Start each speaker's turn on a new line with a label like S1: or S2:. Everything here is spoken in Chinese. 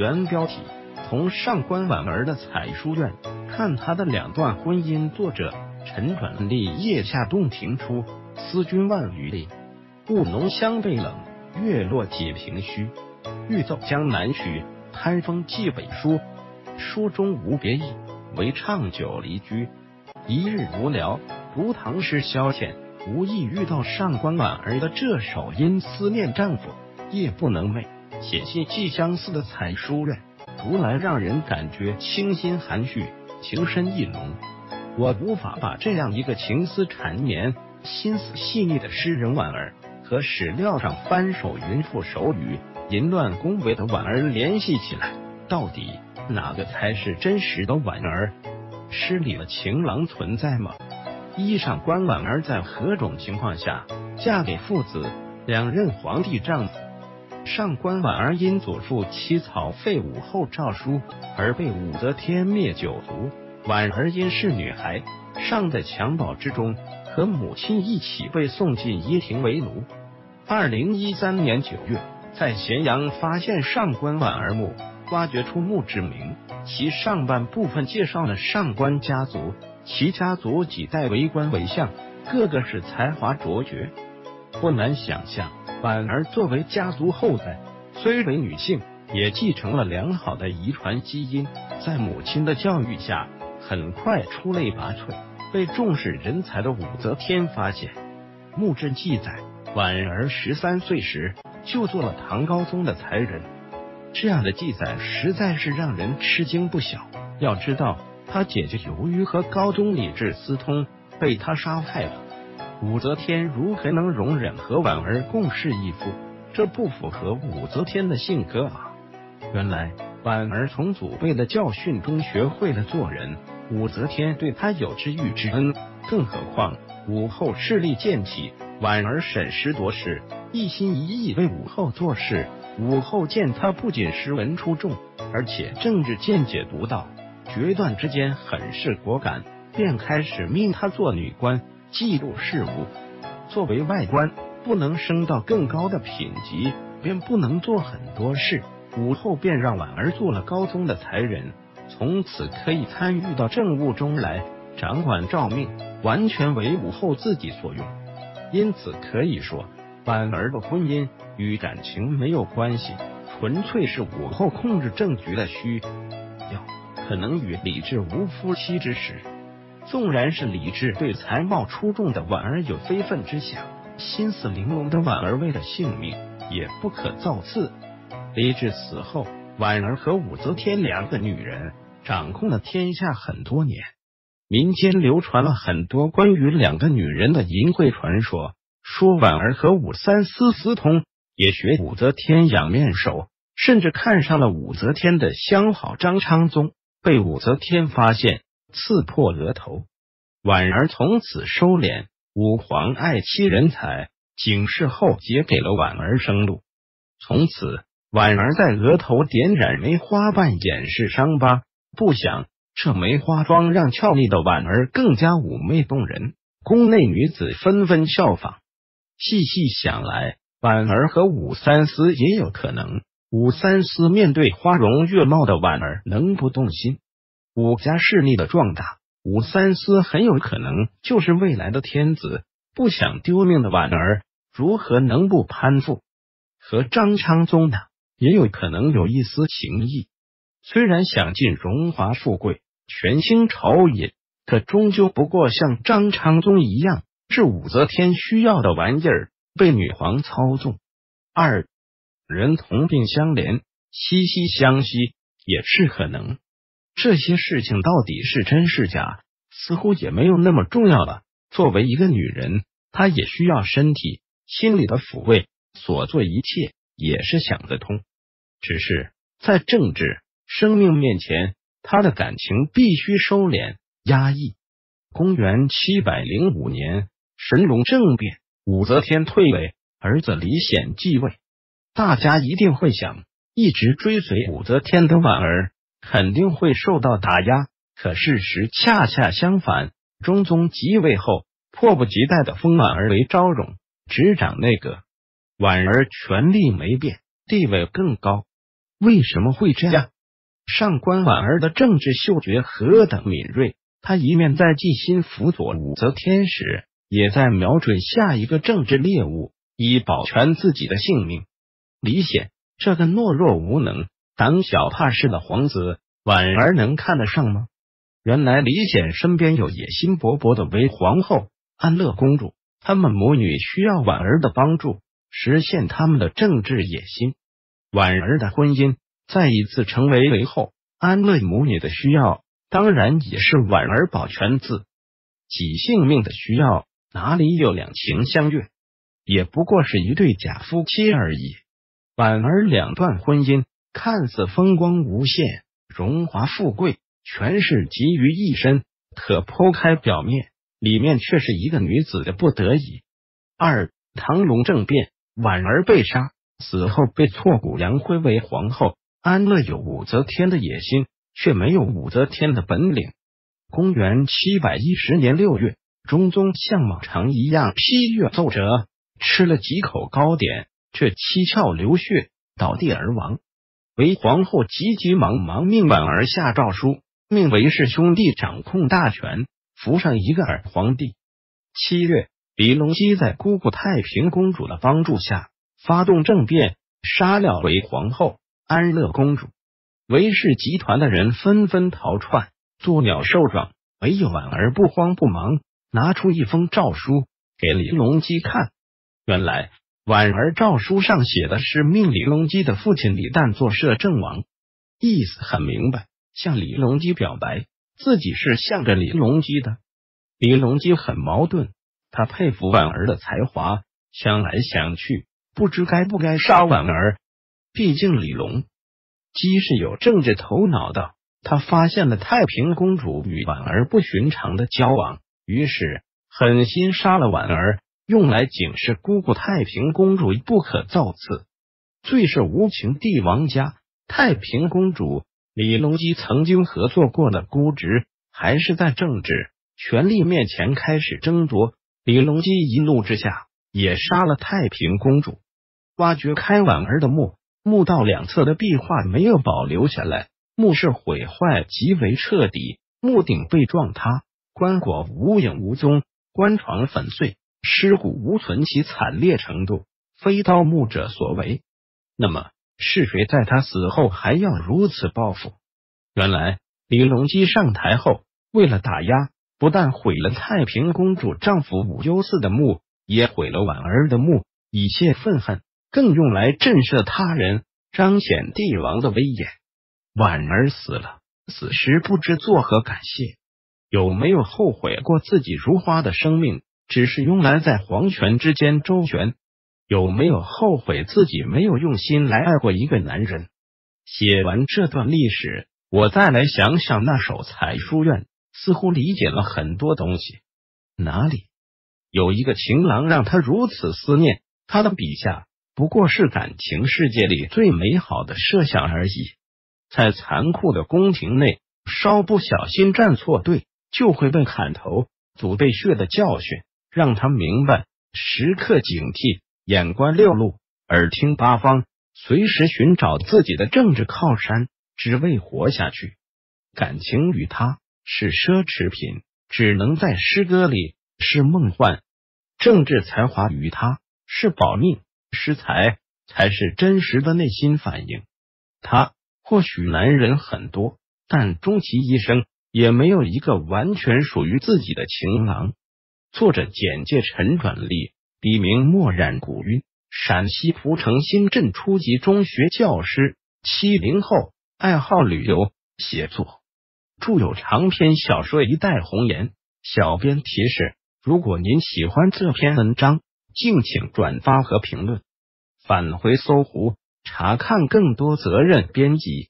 S1: 原标题：从上官婉儿的采书院看她的两段婚姻。作者：陈转利。叶下洞庭初，思君万余里。故浓香被冷，月落几平虚。欲奏江南曲，贪风寄北书。书中无别意，唯畅酒离居。一日无聊，读唐诗消遣，无意遇到上官婉儿的这首因思念丈夫夜不能寐，写信寄相思的采书院，读来让人感觉清新含蓄，情深意浓。我无法把这样一个情思缠绵、心思细腻的诗人婉儿，和史料上翻手云覆手语、淫乱恭维的婉儿联系起来。到底哪个才是真实的婉儿？诗里的情郎存在吗？衣上官婉儿在何种情况下嫁给父子两任皇帝丈夫？上官婉儿因祖父起草废武后诏书而被武则天灭九族，婉儿因是女孩，尚在襁褓之中，和母亲一起被送进掖庭为奴。二零一三年九月，在咸阳发现上官婉儿墓。挖掘出墓志铭，其上半部分介绍了上官家族，其家族几代为官为相，个个是才华卓绝。不难想象，婉儿作为家族后代，虽为女性，也继承了良好的遗传基因。在母亲的教育下，很快出类拔萃，被重视人才的武则天发现。墓志记载，婉儿十三岁时就做了唐高宗的才人。这样的记载实在是让人吃惊不小。要知道，他姐姐由于和高宗李治私通，被他杀害了。武则天如何能容忍和婉儿共侍一夫？这不符合武则天的性格啊！原来，婉儿从祖辈的教训中学会了做人。武则天对她有知遇之恩，更何况武后势力渐起，婉儿审时度势，一心一意为武后做事。武后见她不仅识文出众，而且政治见解独到，决断之间很是果敢，便开始命她做女官，记录事物。作为外官，不能升到更高的品级，便不能做很多事。武后便让婉儿做了高宗的才人，从此可以参与到政务中来，掌管诏命，完全为武后自己所用。因此可以说。婉儿的婚姻与感情没有关系，纯粹是武后控制政局的需要。可能与李治无夫妻之实。纵然是李治对才貌出众的婉儿有非分之想，心思玲珑的婉儿为了性命也不可造次。李治死后，婉儿和武则天两个女人掌控了天下很多年，民间流传了很多关于两个女人的淫秽传说。说婉儿和武三思私通，也学武则天养面首，甚至看上了武则天的相好张昌宗，被武则天发现，刺破额头。婉儿从此收敛。武皇爱妻人才，警示后结给了婉儿生路。从此，婉儿在额头点染梅花瓣，掩饰伤疤。不想这梅花妆让俏丽的婉儿更加妩媚动人，宫内女子纷纷效仿。细细想来，婉儿和武三思也有可能。武三思面对花容月貌的婉儿，能不动心？武家势力的壮大，武三思很有可能就是未来的天子。不想丢命的婉儿，如何能不攀附？和张昌宗呢，也有可能有一丝情谊。虽然享尽荣华富贵，权倾朝野，可终究不过像张昌宗一样。是武则天需要的玩意儿，被女皇操纵。二人同病相怜，息息相惜，也是可能。这些事情到底是真是假，似乎也没有那么重要了。作为一个女人，她也需要身体、心理的抚慰，所做一切也是想得通。只是在政治、生命面前，她的感情必须收敛、压抑。公元七百零五年。神龙政变，武则天退位，儿子李显继位。大家一定会想，一直追随武则天的婉儿肯定会受到打压。可事实恰恰相反，中宗即位后，迫不及待的封婉儿为昭容，执掌内阁。婉儿权力没变，地位更高。为什么会这样？上官婉儿的政治嗅觉何等敏锐，他一面在尽心辅佐武则天时，也在瞄准下一个政治猎物，以保全自己的性命。李显这个懦弱无能、胆小怕事的皇子，婉儿能看得上吗？原来李显身边有野心勃勃的韦皇后、安乐公主，他们母女需要婉儿的帮助，实现他们的政治野心。婉儿的婚姻。再一次成为为后安乐母女的需要，当然也是婉儿保全自己性命的需要。哪里有两情相悦？也不过是一对假夫妻而已。婉儿两段婚姻看似风光无限、荣华富贵、权势集于一身，可剖开表面，里面却是一个女子的不得已。二唐隆政变，婉儿被杀，死后被挫骨扬灰为皇后。安乐有武则天的野心，却没有武则天的本领。公元七百一十年六月，中宗像往常一样批阅奏折，吃了几口糕点，却七窍流血，倒地而亡。韦皇后急急忙忙命婉儿下诏书，命韦氏兄弟掌控大权，扶上一个儿皇帝。七月，李隆基在姑姑太平公主的帮助下，发动政变，杀了韦皇后。安乐公主，韦氏集团的人纷纷逃窜，作鸟兽状。唯有婉儿不慌不忙，拿出一封诏书给李隆基看。原来，婉儿诏书上写的是命李隆基的父亲李旦做摄政王，意思很明白，向李隆基表白自己是向着李隆基的。李隆基很矛盾，他佩服婉儿的才华，想来想去，不知该不该杀婉儿。毕竟李隆基是有政治头脑的，他发现了太平公主与婉儿不寻常的交往，于是狠心杀了婉儿，用来警示姑姑太平公主不可造次。最是无情帝王家太平公主，李隆基曾经合作过的姑侄，还是在政治权力面前开始争夺。李隆基一怒之下，也杀了太平公主，挖掘开婉儿的墓。墓道两侧的壁画没有保留下来，墓室毁坏极为彻底，墓顶被撞塌，棺椁无影无踪，棺床粉碎，尸骨无存，其惨烈程度非盗墓者所为。那么是谁在他死后还要如此报复？原来李隆基上台后，为了打压，不但毁了太平公主丈夫武攸嗣的墓，也毁了婉儿的墓，以泄愤恨。更用来震慑他人，彰显帝王的威严。婉儿死了，死时不知作何感谢，有没有后悔过自己如花的生命只是用来在皇权之间周旋？有没有后悔自己没有用心来爱过一个男人？写完这段历史，我再来想想那首《采书院》，似乎理解了很多东西。哪里有一个情郎让他如此思念？他的笔下。不过是感情世界里最美好的设想而已。在残酷的宫廷内，稍不小心站错队，就会被砍头。祖辈血的教训，让他明白时刻警惕，眼观六路，耳听八方，随时寻找自己的政治靠山，只为活下去。感情与他是奢侈品，只能在诗歌里是梦幻；政治才华与他是保命。失才才是真实的内心反应。他或许男人很多，但终其一生也没有一个完全属于自己的情郎。作者简介：陈转利，笔名墨染古韵，陕西蒲城新镇初级中学教师，七零后，爱好旅游、写作，著有长篇小说《一代红颜》。小编提示：如果您喜欢这篇文章。敬请转发和评论，返回搜狐查看更多责任编辑。